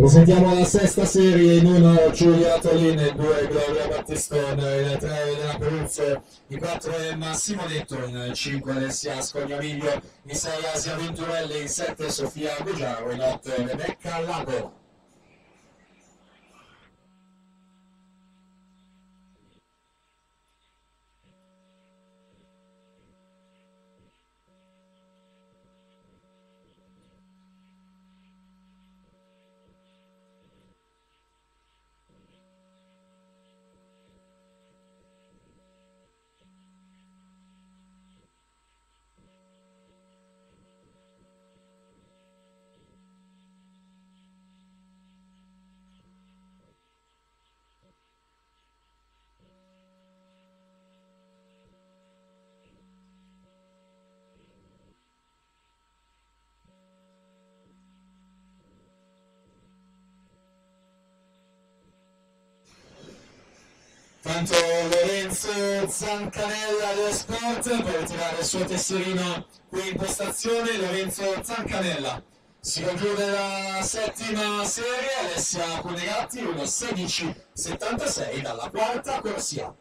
Presentiamo la sesta serie in uno Giulia Tolin, in due Gloria Battistone, in tre Elena Peruzzo, in quattro Emma Simonetto, in cinque Alessia Scognamiglio, in sei Asia Venturelli, in sette Sofia Gugiaro, in otto Rebecca Lago. Tanto Lorenzo Zancanella dello Sport per tirare il suo tesserino qui in postazione, Lorenzo Zancanella. Si conclude la settima serie, Alessia Cunegatti 1.16.76 dalla quarta corsia.